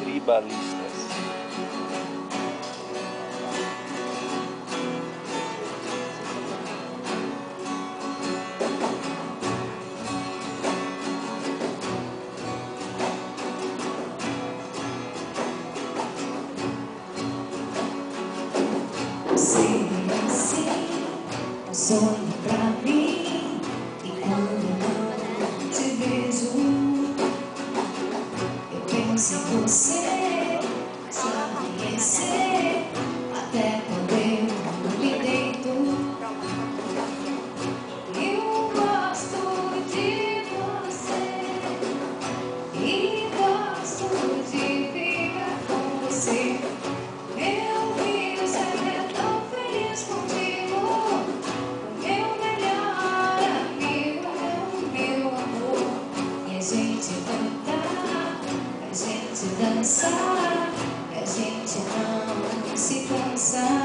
tribalistas. Sei assim, um sonho pra mim. Eu penso em você. Só amanhecer, até quando eu me deito. Eu gosto de você. E gosto de ficar com você. Meu Deus, é tão feliz contigo. O meu melhor amigo é o meu amor. E a gente cantar, gente dançar, a gente não se cansar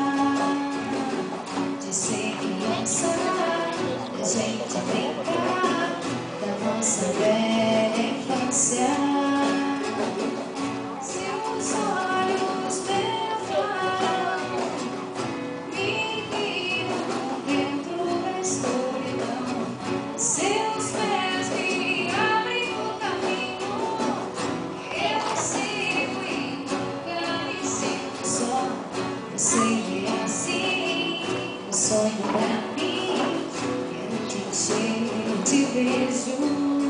Jesus.